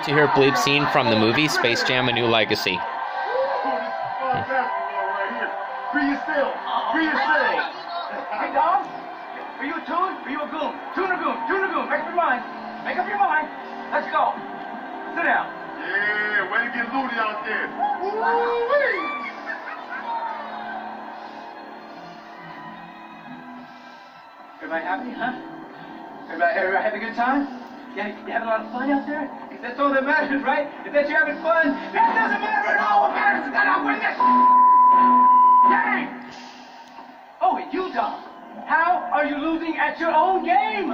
to hear bleep scene from the movie Space Jam: A New Legacy. Free yourself. Free yourself. Hey, Dom. Are you a tune? Are you a goon? Tune or goon? Tune or goon? Make up your mind. Make up your mind. Let's go. Sit down. Yeah, way to get loony out there. Everybody happy, huh? Everybody, everybody having a good time? Yeah, you having a lot of fun out there? 'Cause that's all that matters, right? If that you're having fun, that doesn't matter at all. What matters is that I win this game. Oh, and you, Dom. How are you losing at your own game?